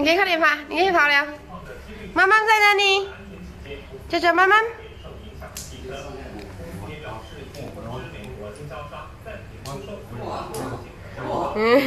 你别看点爬，你别跑了，妈妈在哪里？叫叫妈妈。嗯。